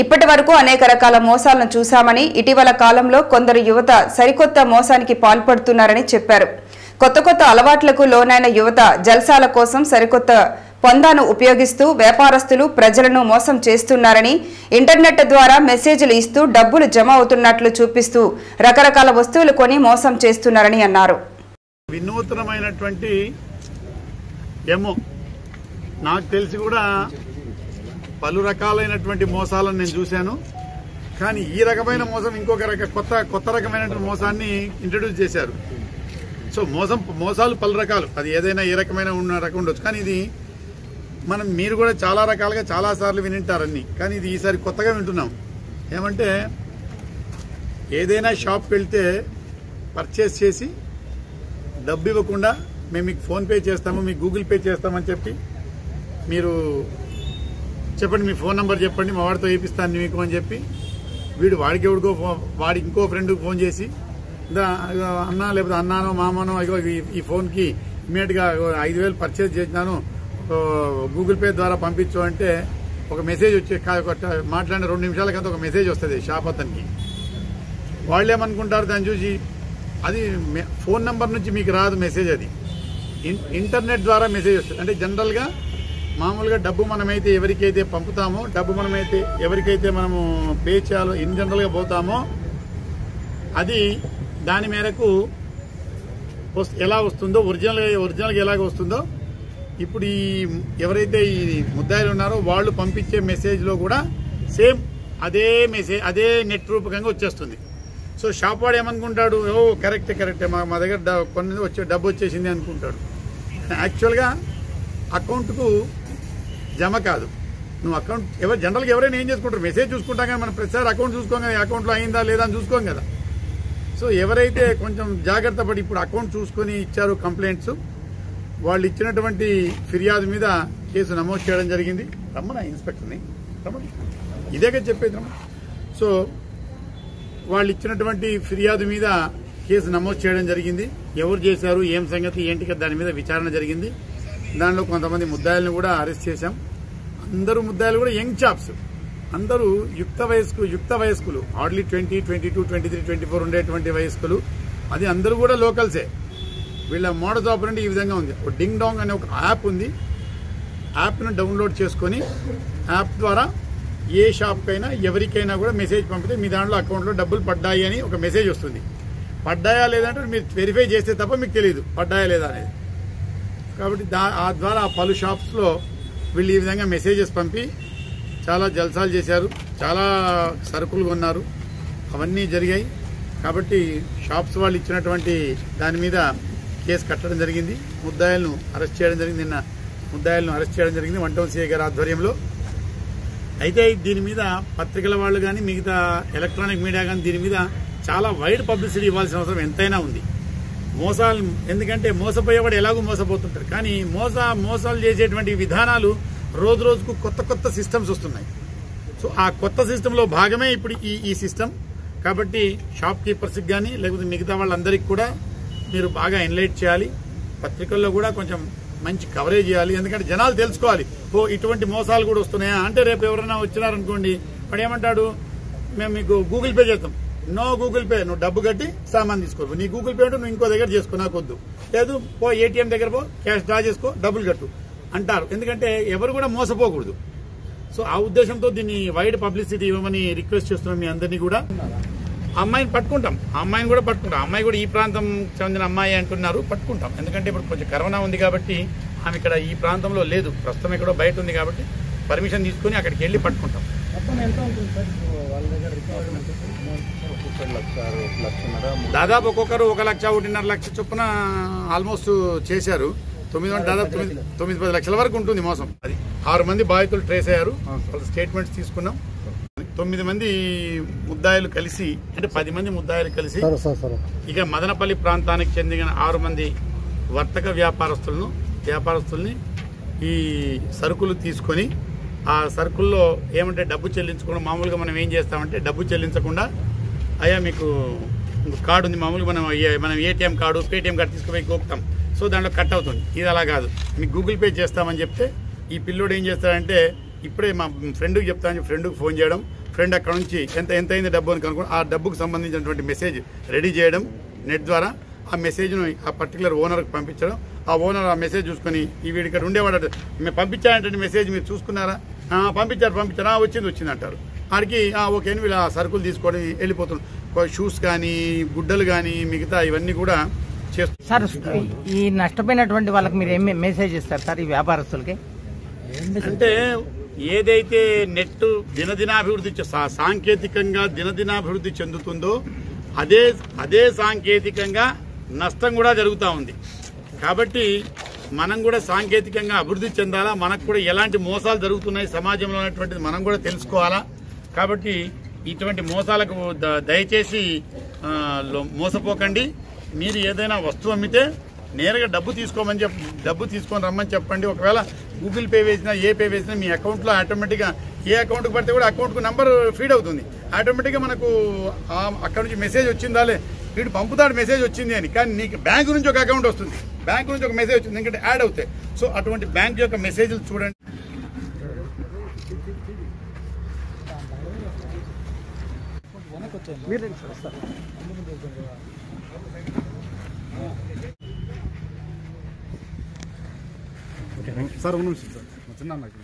ఇప్పటి వరకు అనేక రకాల మోసాలను చూశామని ఇటీవల కాలంలో కొందరు యువత సరికొత్త మోసానికి పాల్పడుతున్నారని చెప్పారు. కొత్త కొత్త అలవాట్లకు లోనైన యువత జల్సాల కోసం సరికొత్త పొందాను ఉపయోగిస్తూ వ్యాపారస్తులు ప్రజలను మోసం చేస్తున్నారని ఇంటర్నెట్ ద్వారా మెసేజ్లు ఇస్తూ డబ్బులు జమ అవుతున్నట్లు చూపిస్తూ రకరకాల వస్తువులు కొని మోసం చేస్తున్నారని అన్నారు. వినూత్నమైనటువంటి ఏమో నాకు తెలిసి కూడా పలు రకాలైనటువంటి మోసాలను నేను చూశాను. కానీ ఈ రకమైన మోసం ఇంకొక రక కొత్త కొత్త రకమైనటువంటి మోసాన్ని ఇంట్రడ్యూస్ చేశారు. సో మోసం మోసాలు పలు రకాలు. అది ఏదైనా ఏ రకమైన ఉన్న రకం ఉండొచ్చు. కానీ ఇది మనం మీరు కూడా చాలా రకాలుగా చాలా సార్లు కానీ ఇది ఈసారి కొత్తగా వింటున్నాం. ఏమంటే ఏదైనా షాప్కి వెళ్తే పర్చేస్ చేసి డబ్బు ఇవ్వకుండా మేము మీకు ఫోన్పే చేస్తాము మీకు గూగుల్ పే చేస్తామని చెప్పి మీరు చెప్పండి మీ ఫోన్ నెంబర్ చెప్పండి మా వాడితో వేపిస్తాను మీకు అని చెప్పి వీడు వాడికి ఎవడికో వాడి ఇంకో ఫ్రెండ్కి ఫోన్ చేసి అన్న లేకపోతే అన్నానో మామనో ఇగో ఈ- ఫోన్కి ఇమీడియట్గా ఐదు వేలు పర్చేజ్ చేసినాను గూగుల్ పే ద్వారా పంపించు అంటే ఒక మెసేజ్ వచ్చి కా- ఒక మాట్లాడిన రెండు నిమిషాలకంతా ఒక మెసేజ్ వస్తుంది షాప్ అతనికి. వాళ్ళు ఏమనుకుంటారు దాన్ని చూసి అది ఫోన్ నెంబర్ నుంచి మీకు రాదు మెసేజ్ అది. ఇన్- ఇంటర్నెట్ ద్వారా మెసేజ్ వస్తుంది. అంటే జనరల్గా మామూలుగా డబ్బు మనమైతే ఎవరికైతే పంపుతామో డబ్బు మనమైతే ఎవరికైతే మనము పే చేయాలో ఇన్ జనరల్గా పోతామో అది దాని మేరకు ఎలా వస్తుందో ఒరిజినల్ ఒరిజినల్గా ఎలాగ వస్తుందో ఇప్పుడు ఈ ఎవరైతే ఈ ముద్దాయిలు ఉన్నారో వాళ్ళు పంపించే మెసేజ్లో కూడా సేమ్ అదే మెసేజ్ అదే నెట్ రూపకంగా వచ్చేస్తుంది. సో షాప్ వాడు ఏమనుకుంటాడు? ఓ కరెక్టే కరెక్టే మా మా దగ్గర కొన్ని వచ్చే డబ్బు వచ్చేసింది అనుకుంటాడు. యాక్చువల్గా అకౌంట్కు జమ కాదు. నువ్వు అకౌంట్ ఎవరు జనరల్గా ఎవరైనా ఏం చేసుకుంటారు? మెసేజ్ చూసుకుంటాం కానీ మనం ప్రతిసారి అకౌంట్ చూసుకోం కదా అకౌంట్లో అయిందా లేదా అని చూసుకోం కదా. సో ఎవరైతే కొంచెం జాగ్రత్త పడి ఇప్పుడు అకౌంట్ చూసుకొని ఇచ్చారు కంప్లైంట్స్ వాళ్ళు ఇచ్చినటువంటి ఫిర్యాదు మీద కేసు నమోదు చేయడం జరిగింది. రమ్మన ఇన్స్పెక్టర్ని? రమ్మని. ఇదే చెప్పేది రమ్మని. సో వాళ్ళు ఇచ్చినటువంటి ఫిర్యాదు మీద కేసు నమోదు చేయడం జరిగింది. ఎవరు చేశారు ఏం సంగతి ఏంటి దాని మీద విచారణ జరిగింది. దానిలో కొంతమంది ముద్దాయిలను కూడా అరెస్ట్ చేశాం. అందరూ ముద్దాయిలు కూడా యంగ్ చాప్స్. అందరూ యుక్త వయస్కు యుక్త వయస్కులు. Hardly twenty twenty two twenty three twenty four ఉండేటువంటి వయస్కులు. అది అందరూ కూడా లోకల్సే. వీళ్ళ మోడల్స్ ఆపరండి ఈ విధంగా ఉంది. ఒక డింగ్ డాంగ్ అనే ఒక యాప్ ఉంది. యాప్ను డౌన్లోడ్ చేసుకొని యాప్ ద్వారా ఏ షాప్కైనా ఎవరికైనా కూడా మెసేజ్ పంపితే మీ దాంట్లో అకౌంట్లో డబ్బులు పడ్డాయి అని ఒక మెసేజ్ వస్తుంది. పడ్డాయా లేదంటే మీరు వెరిఫై చేస్తే తప్ప మీకు తెలియదు పడ్డాయా లేదా అనేది. కాబట్టి దా ఆ ద్వారా ఆ పలు షాప్స్లో వీళ్ళు ఈ విధంగా మెసేజెస్ పంపి చాలా జల్సాలు చేశారు. చాలా సరుకులు కొన్నారు. అవన్నీ జరిగాయి. కాబట్టి షాప్స్ వాళ్ళు ఇచ్చినటువంటి దాని మీద కేసు కట్టడం జరిగింది. ముద్దాయిలను అరెస్ట్ చేయడం జరిగింది. నిన్న ముద్దాయిలను అరెస్ట్ చేయడం జరిగింది. వంటవంశీయ గారి ఆధ్వర్యంలో. అయితే దీని మీద పత్రికల వాళ్ళు కానీ మిగతా ఎలక్ట్రానిక్ మీడియా కానీ దీని మీద చాలా వైడ్ పబ్లిసిటీ ఇవ్వాల్సిన అవసరం ఎంతైనా ఉంది. మోసాలు ఎందుకంటే మోసపోయేవాడు ఎలాగో మోసపోతుంటారు కానీ మోస మోసాలు చేసేటువంటి విధానాలు రోజు రోజుకు కొత్త కొత్త సిస్టమ్స్ వస్తున్నాయి. సో ఆ కొత్త సిస్టంలో భాగమే ఇప్పుడు ఈ ఈ సిస్టమ్. కాబట్టి షాప్ కీపర్స్కి కానీ లేకపోతే మిగతా వాళ్ళందరికీ కూడా మీరు బాగా ఎన్లైట్ చేయాలి. పత్రికల్లో కూడా కొంచెం మంచి కవరేజ్ చేయాలి. ఎందుకంటే జనాలు తెలుసుకోవాలి. ఓ ఇటువంటి మోసాలు కూడా వస్తున్నాయా? అంటే రేపు ఎవరైనా వచ్చినారనుకోండి వాడు ఏమంటాడు? మేము మీకు గూగుల్ పే చేస్తాం. నో గూగుల్ పే నువ్వు డబ్బు కట్టి సామాన్ తీసుకో. నీ గూగుల్ పే ఉంటే నువ్వు ఇంకో దగ్గర చేసుకో నాకు వద్దు. లేదు పో ఏటీఎం దగ్గర పో క్యాష్ డ్రా చేసుకో డబ్బులు కట్టు. అంటారు. ఎందుకంటే ఎవరు కూడా మోసపోకూడదు. సో ఆ ఉద్దేశంతో దీన్ని వైడ్ పబ్లిసిటీ ఇవ్వమని రిక్వెస్ట్ చేస్తున్నాం మీ అందరినీ కూడా. అమ్మాయిని పట్టుకుంటాం. అమ్మాయిని కూడా పట్టుకుంటాం. అమ్మాయి కూడా ఈ ప్రాంతం చెందిన అమ్మాయి అంటున్నారు. పట్టుకుంటాం. ఎందుకంటే ఇప్పుడు కొంచెం కరోనా ఉంది కాబట్టి ఆమె ఇక్కడ ఈ ప్రాంతంలో లేదు. ప్రస్తుతం ఎక్కడో బయట ఉంది కాబట్టి పర్మిషన్ తీసుకుని అక్కడికి వెళ్ళి పట్టుకుంటాం మొత్తం ఎంత ఉంటుంది సార్ ఇప్పుడు వాళ్ళ దగ్గర రిక్వైర్మెంట్ ఒక్కొక్కటి లక్ష లక్షన్నర దాదాపు ఒక్కొక్కరు ఒక లక్ష ఒకటిన్నర లక్ష చొప్పున ఆల్మోస్ట్ చేశారు. తొమ్మిది వందల దాదాపు తొమ్మిది తొమ్మిది పది లక్షల వరకు ఉంటుంది మోసం. అది ఆరు మంది బాధితులు ట్రేస్ అయ్యారు. వాళ్ళ స్టేట్మెంట్స్ తీసుకున్నాం. తొమ్మిది మంది ముద్దాయిలు కలిసి అంటే పది మంది ముద్దాయిలు కలిసి ఇక మదనపల్లి ప్రాంతానికి చెందిన ఆరు మంది వర్తక వ్యాపారస్తులను వ్యాపారస్తుల్ని ఈ సరుకులు తీసుకొని ఆ సరుకుల్లో ఏమంటే డబ్బు చెల్లించకుండా మామూలుగా మనం ఏం చేస్తామంటే డబ్బు చెల్లించకుండా అయ్యా మీకు కార్డు ఉంది మామూలుగా మనం మనం ఏటీఎం కార్డు పేటీఎం కార్డు తీసుకుపోయి గోపుతాం. సో దాంట్లో కట్ అవుతుంది. ఇది అలా కాదు. మీకు గూగుల్ పే చేస్తామని చెప్తే ఈ పిల్లోడు ఏం చేస్తాడంటే ఇప్పుడే మా ఫ్రెండ్కి చెప్తాను ఫ్రెండ్కి ఫోన్ చేయడం ఫ్రెండ్ అక్కడ నుంచి ఎంత ఎంత అయింది డబ్బు అని కనుక్కొని ఆ డబ్బుకు సంబంధించినటువంటి మెసేజ్ రెడీ చేయడం నెట్ ద్వారా ఆ మెసేజ్ను ఆ పర్టికులర్ ఓనర్కి పంపించడం ఆ ఓనర్ ఆ మెసేజ్ చూసుకొని ఈ వీడి ఇక్కడ ఉండేవాడు మేము పంపించాలంటే మెసేజ్ మీరు చూసుకున్నారా? పంపించారు పంపించారా. వచ్చింది వచ్చింది అంటారు. ఆడికి "ఆ, ఓకే అని వీళ్ళు ఆ సరుకులు తీసుకొని వెళ్ళిపోతున్నారు షూస్ కానీ గుడ్డలు కానీ మిగతా ఇవన్నీ కూడా చేస్తారు సార్ ఈ నష్టపోయినటువంటి వాళ్ళకి మీరు ఏం మెసేజ్ ఇస్తారు సార్ ఈ వ్యాపారస్తులకి? అంటే ఏదైతే నెట్ దినదినాభివృద్ధి సాంకేతికంగా దినదినాభివృద్ధి చెందుతుందో అదే అదే సాంకేతికంగా నష్టం కూడా జరుగుతూ ఉంది. కాబట్టి మనం కూడా సాంకేతికంగా అభివృద్ధి చెందాలా? మనకు కూడా ఎలాంటి మోసాలు జరుగుతున్నాయి? సమాజంలో అనేటువంటిది మనం కూడా తెలుసుకోవాలా? కాబట్టి ఇటువంటి మోసాలకు ద- దయచేసి మోసపోకండి. మీరు ఏదైనా వస్తువు అమ్మితే నేరుగా డబ్బు తీసుకోమని చెప్ డబ్బు తీసుకొని రమ్మని చెప్పండి. ఒకవేళ గూగుల్ పే వేసినా ఏ పే వేసినా మీ అకౌంట్లో ఆటోమేటిక్గా ఏ అకౌంట్కి పడితే కూడా అకౌంట్కు నెంబర్ ఫీడ్ అవుతుంది. ఆటోమేటిక్గా మనకు అక్కడ నుంచి మెసేజ్ వచ్చిందాలే వీడు పంపుతాడు మెసేజ్ వచ్చింది అని. కానీ నీకు బ్యాంక్ నుంచి ఒక అకౌంట్ వస్తుంది. బ్యాంక్ నుంచి ఒక మెసేజ్ వచ్చింది. ఎందుకంటే యాడ్ అవుతాయి. సో అటువంటి బ్యాంక్ యొక్క మెసేజ్లు చూడండి. సార్ ఒక నిమిషం సార్ చిన్న నాకు